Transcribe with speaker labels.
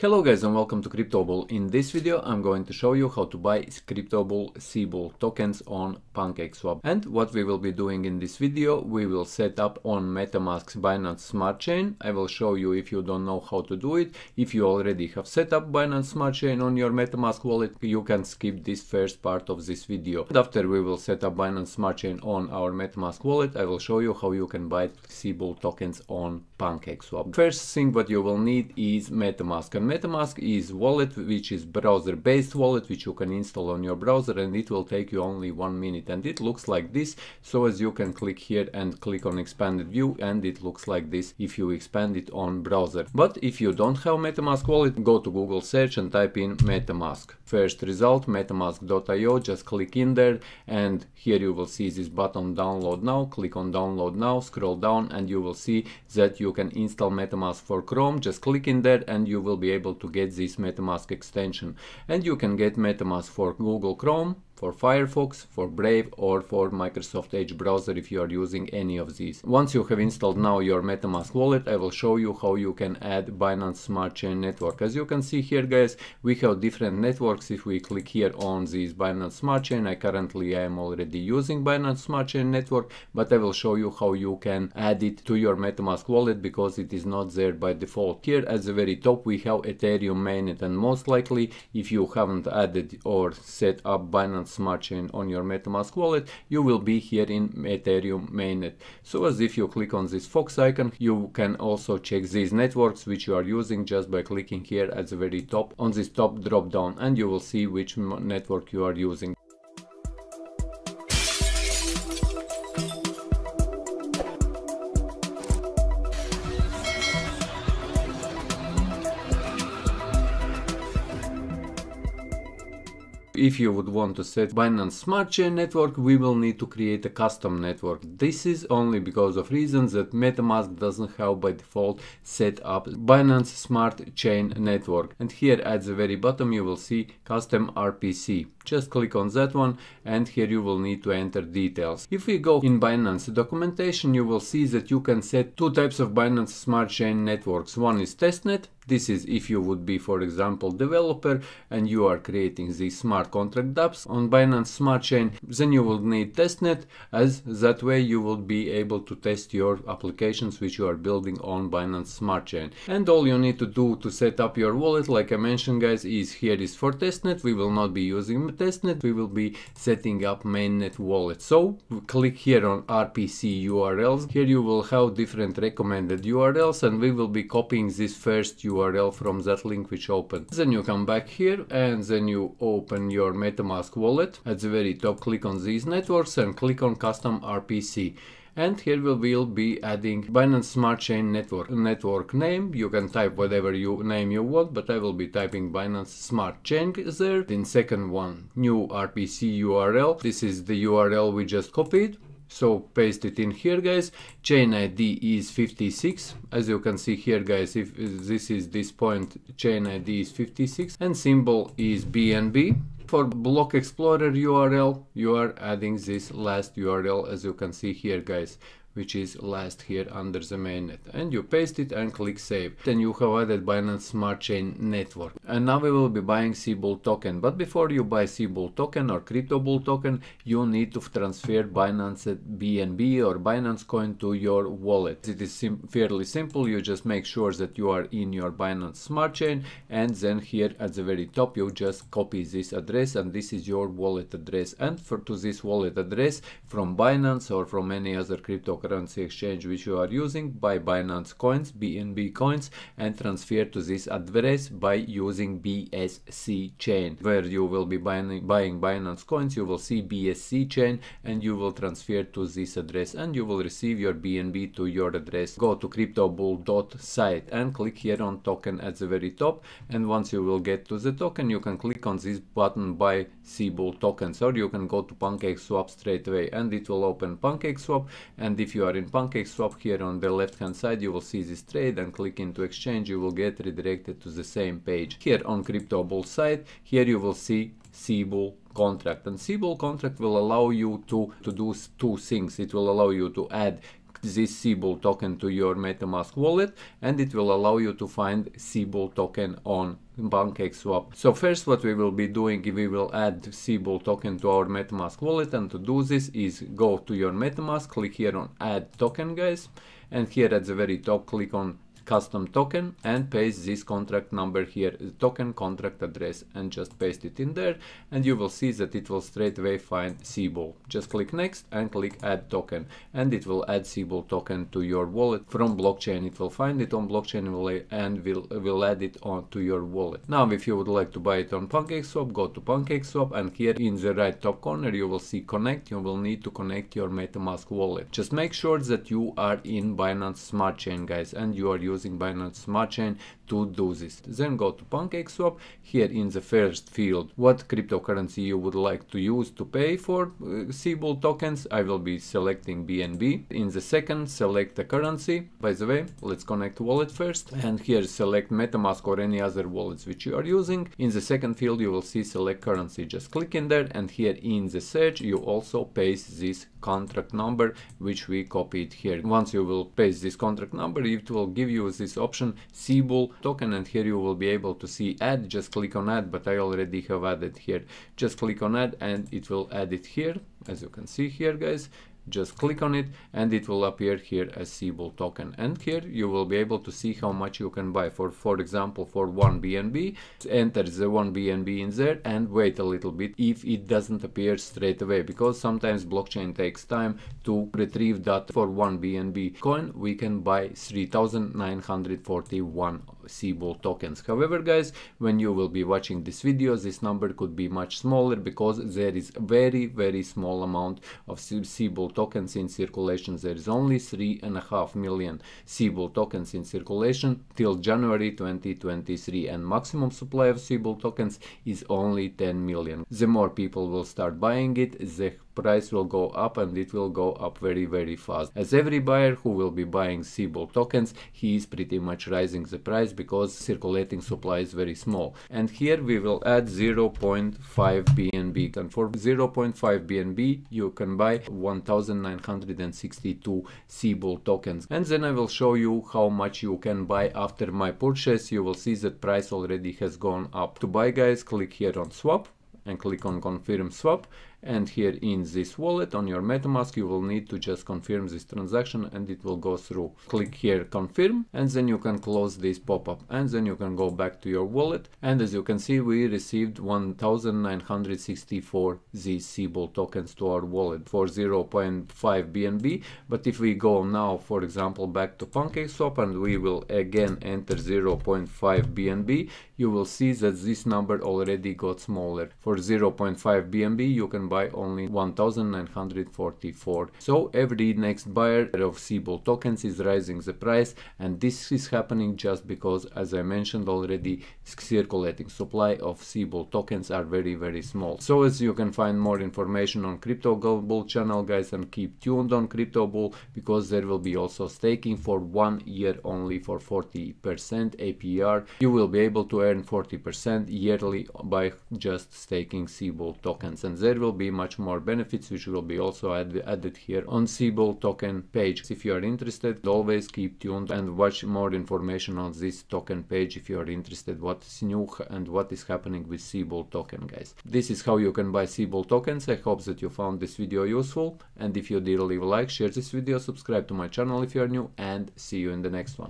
Speaker 1: Hello guys and welcome to CryptoBull. In this video I'm going to show you how to buy CryptoBull CBULL tokens on PancakeSwap. And what we will be doing in this video, we will set up on MetaMask's Binance Smart Chain. I will show you if you don't know how to do it. If you already have set up Binance Smart Chain on your MetaMask wallet, you can skip this first part of this video. And after we will set up Binance Smart Chain on our MetaMask wallet, I will show you how you can buy CBULL tokens on PancakeSwap. First thing what you will need is MetaMask. And MetaMask is wallet which is browser based wallet which you can install on your browser and it will take you only one minute. And it looks like this. So as you can click here and click on expanded view and it looks like this if you expand it on browser. But if you don't have MetaMask wallet go to Google search and type in MetaMask. First result metamask.io just click in there and here you will see this button download now. Click on download now scroll down and you will see that you can install MetaMask for Chrome. Just click in there and you will be able to get this MetaMask extension. And you can get MetaMask for Google Chrome, for Firefox, for Brave or for Microsoft Edge browser if you are using any of these. Once you have installed now your MetaMask wallet, I will show you how you can add Binance Smart Chain network. As you can see here guys, we have different networks. If we click here on this Binance Smart Chain, I currently am already using Binance Smart Chain network, but I will show you how you can add it to your MetaMask wallet because it is not there by default. Here at the very top we have Ethereum mainnet and most likely if you haven't added or set up Binance Smart Chain on your MetaMask wallet, you will be here in Ethereum mainnet. So as if you click on this Fox icon, you can also check these networks which you are using just by clicking here at the very top on this top drop down and you will see which network you are using. If you would want to set Binance Smart Chain network, we will need to create a custom network. This is only because of reasons that MetaMask doesn't have by default set up Binance Smart Chain network. And here at the very bottom you will see custom RPC. Just click on that one and here you will need to enter details. If we go in Binance documentation, you will see that you can set two types of Binance Smart Chain networks. One is testnet this is if you would be, for example, developer and you are creating these smart contract dApps on Binance Smart Chain, then you will need testnet as that way you will be able to test your applications which you are building on Binance Smart Chain. And all you need to do to set up your wallet, like I mentioned guys, is here is for testnet. We will not be using testnet, we will be setting up mainnet wallet. So click here on RPC URLs. Here you will have different recommended URLs and we will be copying this first URL from that link which opened. Then you come back here and then you open your MetaMask wallet. At the very top click on these networks and click on custom RPC and here we will be adding Binance Smart Chain network network name. You can type whatever you name you want, but I will be typing Binance Smart Chain there. In second one, new RPC URL. This is the URL we just copied. So paste it in here guys. Chain ID is 56. As you can see here guys, if this is this point, chain ID is 56 and symbol is BNB. For block explorer URL, you are adding this last URL as you can see here guys which is last here under the mainnet. And you paste it and click save. Then you have added Binance Smart Chain network. And now we will be buying CBULL token. But before you buy CBULL token or CryptoBull token you need to transfer Binance BNB or Binance coin to your wallet. It is sim fairly simple. You just make sure that you are in your Binance Smart Chain. And then here at the very top you just copy this address. And this is your wallet address. And for to this wallet address from Binance or from any other cryptocurrency cryptocurrency exchange which you are using buy Binance coins, BNB coins and transfer to this address by using BSC chain. Where you will be buying, buying Binance coins, you will see BSC chain and you will transfer to this address and you will receive your BNB to your address. Go to cryptobull.site and click here on token at the very top and once you will get to the token you can click on this button buy CBULL tokens or you can go to PancakeSwap straight away and it will open PancakeSwap and if you you are in PancakeSwap here on the left hand side you will see this trade and click into exchange you will get redirected to the same page. Here on CryptoBull site here you will see CBULL contract and CBULL contract will allow you to, to do two things. It will allow you to add this CBULL token to your MetaMask wallet and it will allow you to find CBULL token on PancakeSwap. So first what we will be doing, we will add CBULL token to our MetaMask wallet and to do this is go to your MetaMask, click here on add token guys and here at the very top click on custom token and paste this contract number here, token contract address and just paste it in there and you will see that it will straight away find CBULL. Just click next and click add token and it will add CBULL token to your wallet from blockchain. It will find it on blockchain and will, will add it on to your wallet. Now if you would like to buy it on PancakeSwap, go to PancakeSwap and here in the right top corner you will see connect. You will need to connect your MetaMask wallet. Just make sure that you are in Binance Smart Chain guys and you are using using Binance Smart Chain to do this. Then go to PancakeSwap. Here in the first field, what cryptocurrency you would like to use to pay for uh, tokens. I will be selecting BNB. In the second, select the currency. By the way, let's connect wallet first. And here select MetaMask or any other wallets which you are using. In the second field, you will see select currency. Just click in there and here in the search, you also paste this contract number which we copied here. Once you will paste this contract number, it will give you this option CBULL token and here you will be able to see add. Just click on add, but I already have added here. Just click on add and it will add it here as you can see here guys just click on it and it will appear here as CBULL token and here you will be able to see how much you can buy for for example for one BNB enter the one BNB in there and wait a little bit if it doesn't appear straight away because sometimes blockchain takes time to retrieve that for one BNB coin we can buy 3941 CBULL tokens however guys when you will be watching this video this number could be much smaller because there is a very very small amount of CBULL tokens in circulation. There is only 3.5 million CBULL tokens in circulation till January 2023 and maximum supply of CBULL tokens is only 10 million. The more people will start buying it, the price will go up and it will go up very very fast. As every buyer who will be buying CBULL tokens, he is pretty much rising the price because circulating supply is very small. And here we will add 0.5 BNB and for 0.5 BNB you can buy 1962 CBULL tokens. And then I will show you how much you can buy after my purchase. You will see that price already has gone up. To buy guys, click here on swap and click on confirm swap and here in this wallet on your metamask you will need to just confirm this transaction and it will go through. Click here confirm and then you can close this pop-up and then you can go back to your wallet. And as you can see we received 1964 these CBULL tokens to our wallet for 0.5 BNB but if we go now for example back to PancakeSwap and we will again enter 0.5 BNB you will see that this number already got smaller. For 0.5 BNB you can buy only 1944. So every next buyer of CBULL tokens is rising the price and this is happening just because as I mentioned already circulating supply of CBULL tokens are very very small. So as you can find more information on Crypto Bull channel guys and keep tuned on Crypto Bull because there will be also staking for one year only for 40% APR. You will be able to earn 40% yearly by just staking CBULL tokens and there will be much more benefits which will be also add, added here on CBULL token page. If you are interested, always keep tuned and watch more information on this token page if you are interested what's new and what is happening with CBULL token guys. This is how you can buy CBULL tokens. I hope that you found this video useful and if you did leave a like, share this video, subscribe to my channel if you are new and see you in the next one.